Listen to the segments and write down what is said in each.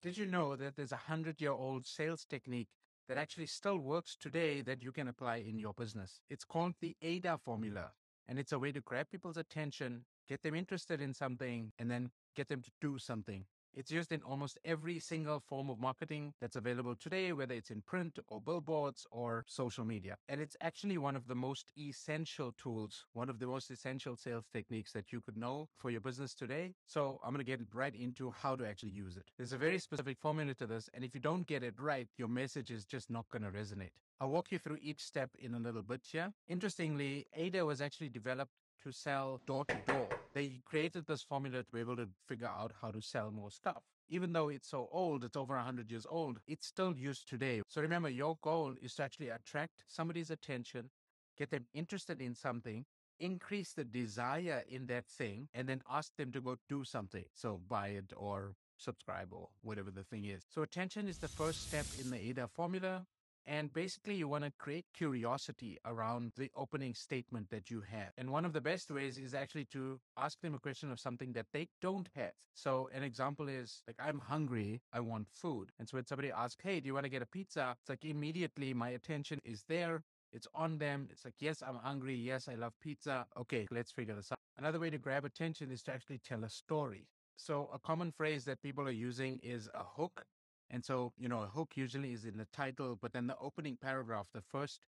Did you know that there's a hundred year old sales technique that actually still works today that you can apply in your business? It's called the AIDA formula. And it's a way to grab people's attention, get them interested in something, and then get them to do something. It's used in almost every single form of marketing that's available today, whether it's in print or billboards or social media. And it's actually one of the most essential tools, one of the most essential sales techniques that you could know for your business today. So I'm going to get right into how to actually use it. There's a very specific formula to this. And if you don't get it right, your message is just not going to resonate. I'll walk you through each step in a little bit here. Interestingly, AIDA was actually developed to sell door to door. They created this formula to be able to figure out how to sell more stuff. Even though it's so old, it's over 100 years old, it's still used today. So remember, your goal is to actually attract somebody's attention, get them interested in something, increase the desire in that thing, and then ask them to go do something. So buy it or subscribe or whatever the thing is. So attention is the first step in the AIDA formula. And basically, you want to create curiosity around the opening statement that you have. And one of the best ways is actually to ask them a question of something that they don't have. So, an example is like, I'm hungry, I want food. And so, when somebody asks, Hey, do you want to get a pizza? It's like immediately my attention is there. It's on them. It's like, yes, I'm hungry. Yes, I love pizza. Okay, let's figure this out. Another way to grab attention is to actually tell a story. So, a common phrase that people are using is a hook. And so, you know, a hook usually is in the title, but then the opening paragraph, the first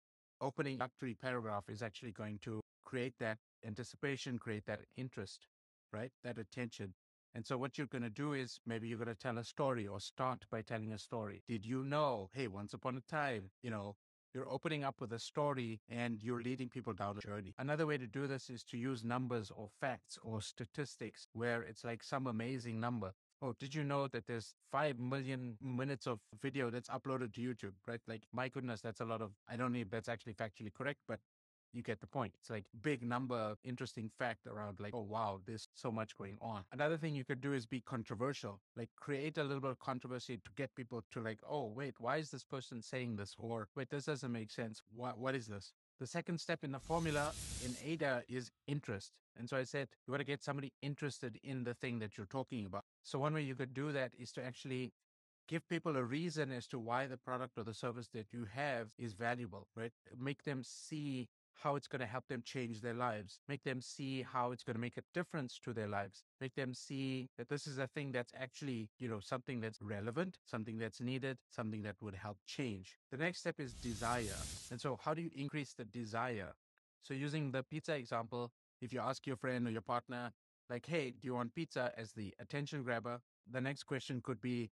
opening introductory paragraph is actually going to create that anticipation, create that interest, right? That attention. And so what you're going to do is maybe you're going to tell a story or start by telling a story. Did you know? Hey, once upon a time, you know, you're opening up with a story and you're leading people down a journey. Another way to do this is to use numbers or facts or statistics where it's like some amazing number. Oh, did you know that there's 5 million minutes of video that's uploaded to YouTube, right? Like, my goodness, that's a lot of, I don't know if that's actually factually correct, but you get the point. It's like big number, interesting fact around like, oh, wow, there's so much going on. Another thing you could do is be controversial, like create a little bit of controversy to get people to like, oh, wait, why is this person saying this? Or wait, this doesn't make sense. What, what is this? The second step in the formula in AIDA is interest. And so I said, you want to get somebody interested in the thing that you're talking about. So one way you could do that is to actually give people a reason as to why the product or the service that you have is valuable, right? Make them see how it's going to help them change their lives, make them see how it's going to make a difference to their lives, make them see that this is a thing that's actually, you know, something that's relevant, something that's needed, something that would help change. The next step is desire. And so how do you increase the desire? So using the pizza example, if you ask your friend or your partner, like, hey, do you want pizza as the attention grabber? The next question could be,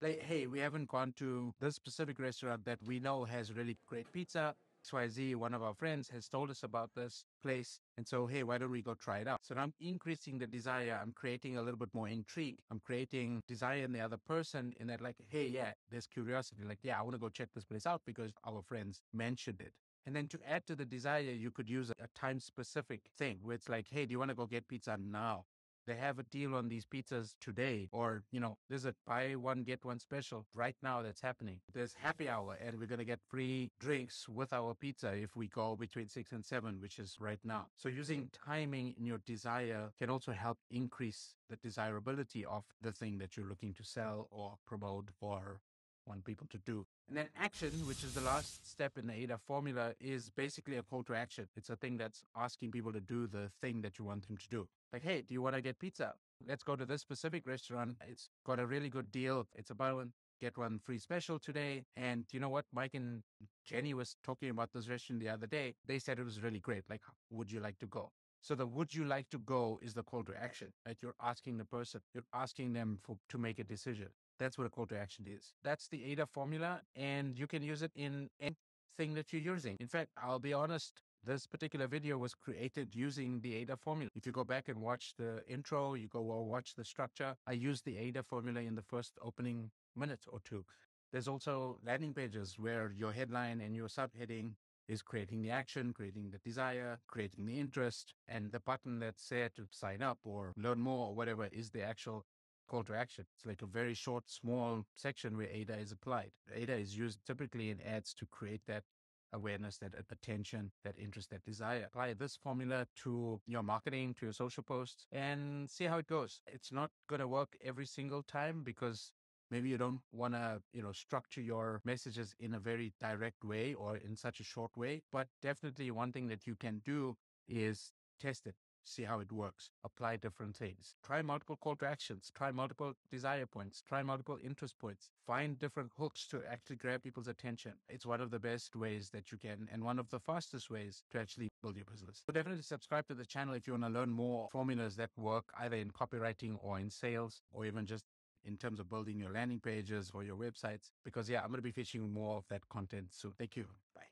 like, hey, we haven't gone to this specific restaurant that we know has really great pizza. XYZ, one of our friends, has told us about this place. And so, hey, why don't we go try it out? So I'm increasing the desire. I'm creating a little bit more intrigue. I'm creating desire in the other person in that, like, hey, yeah, there's curiosity. Like, yeah, I want to go check this place out because our friends mentioned it. And then to add to the desire, you could use a time specific thing where it's like, hey, do you want to go get pizza now? They have a deal on these pizzas today, or, you know, there's a buy one, get one special right now that's happening. There's happy hour and we're going to get free drinks with our pizza if we go between six and seven, which is right now. So using timing in your desire can also help increase the desirability of the thing that you're looking to sell or promote or want people to do. And then action, which is the last step in the AIDA formula, is basically a call to action. It's a thing that's asking people to do the thing that you want them to do. Like, hey, do you want to get pizza? Let's go to this specific restaurant. It's got a really good deal. It's a buy one, get one free special today. And you know what? Mike and Jenny was talking about this restaurant the other day. They said it was really great. Like, would you like to go? So the would you like to go is the call to action, right? You're asking the person, you're asking them for, to make a decision. That's what a call to action is. That's the AIDA formula, and you can use it in anything that you're using. In fact, I'll be honest, this particular video was created using the AIDA formula. If you go back and watch the intro, you go or watch the structure, I used the AIDA formula in the first opening minute or two. There's also landing pages where your headline and your subheading is creating the action, creating the desire, creating the interest, and the button that's there to sign up or learn more or whatever is the actual call to action. It's like a very short, small section where AIDA is applied. AIDA is used typically in ads to create that awareness, that attention, that interest, that desire. Apply this formula to your marketing, to your social posts, and see how it goes. It's not going to work every single time because Maybe you don't want to, you know, structure your messages in a very direct way or in such a short way. But definitely one thing that you can do is test it see how it works, apply different things, try multiple call to actions, try multiple desire points, try multiple interest points, find different hooks to actually grab people's attention. It's one of the best ways that you can, and one of the fastest ways to actually build your business. So definitely subscribe to the channel if you want to learn more formulas that work either in copywriting or in sales or even just in terms of building your landing pages or your websites. Because yeah, I'm going to be featuring more of that content soon. Thank you. Bye.